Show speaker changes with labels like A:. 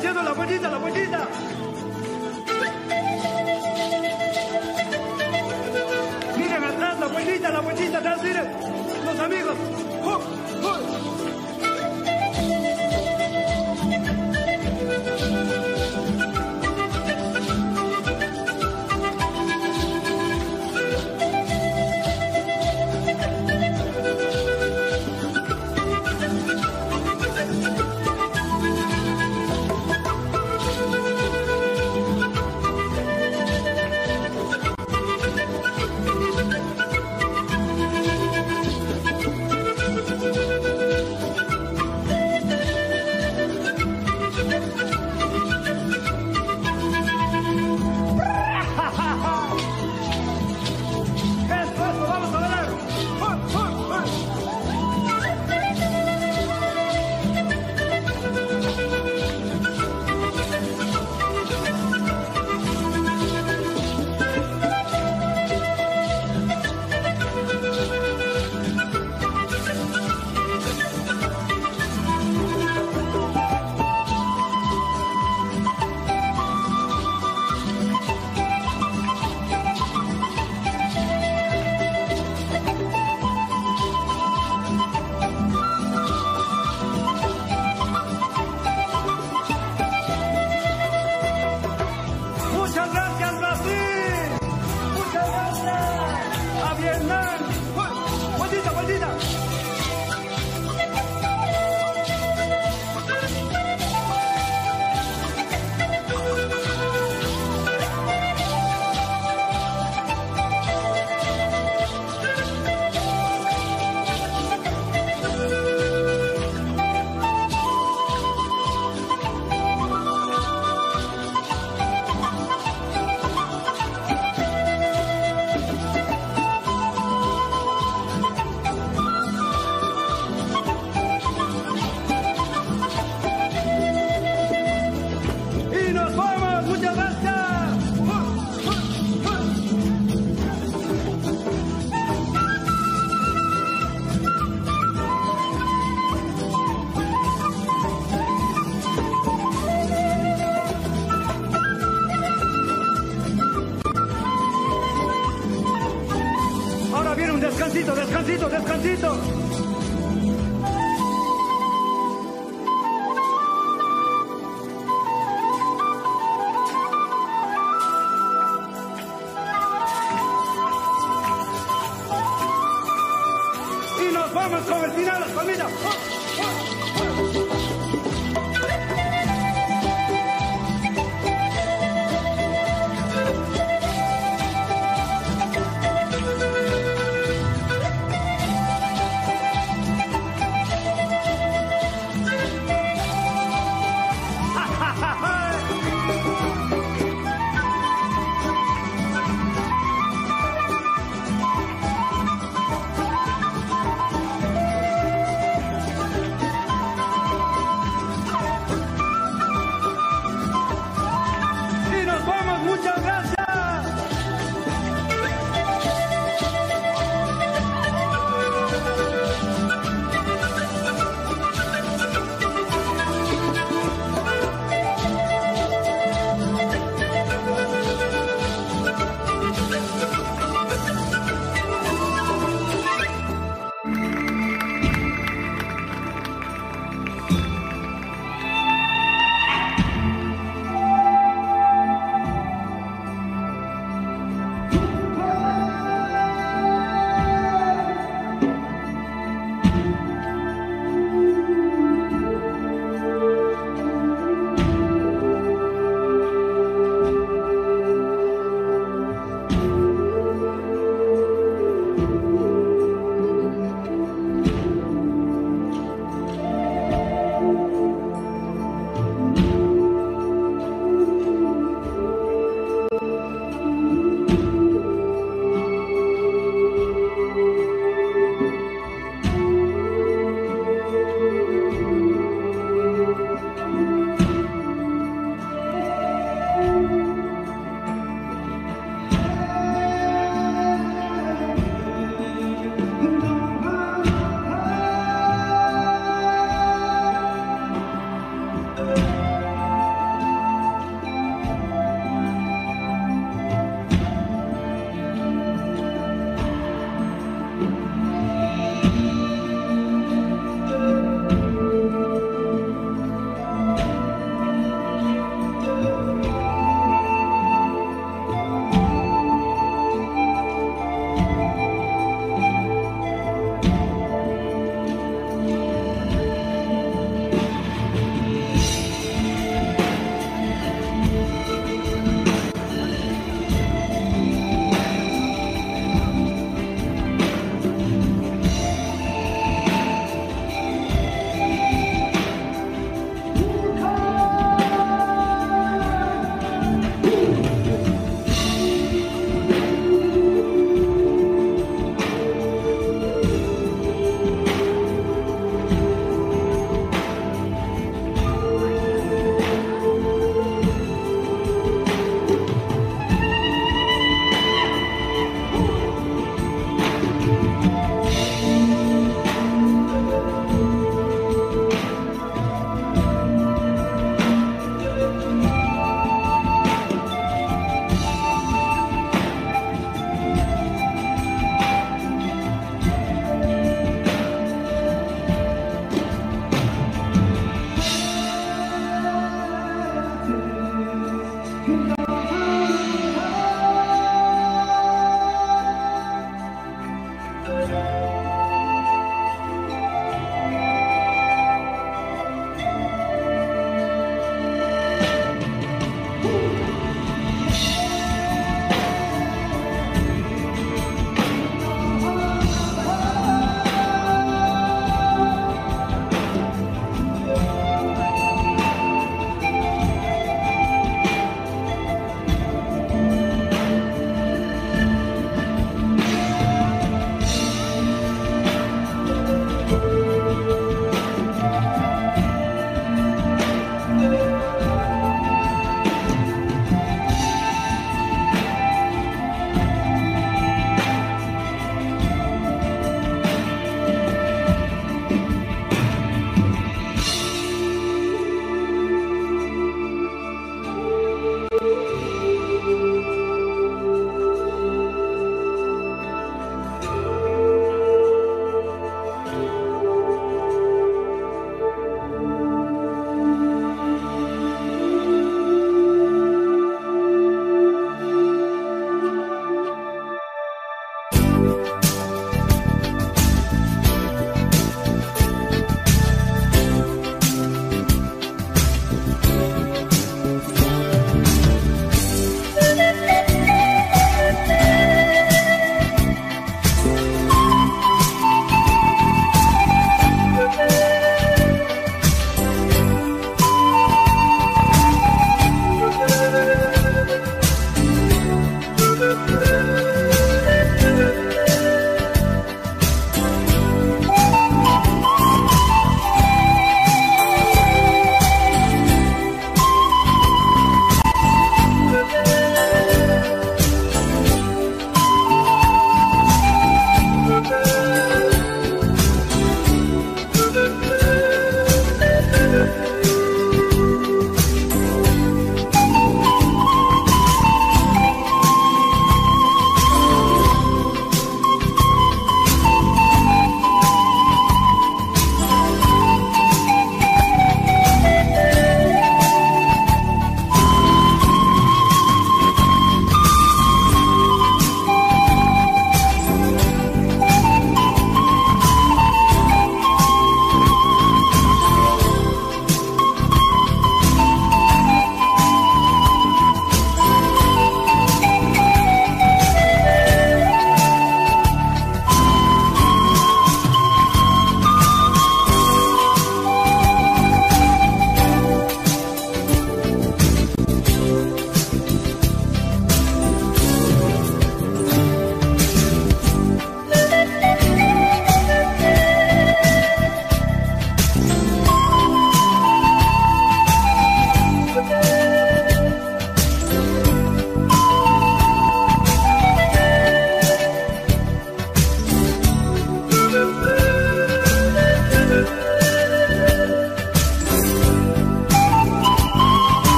A: haciendo la buenita, la buenita. Miren atrás, la buenita, la buenita, atrás, miren, los amigos.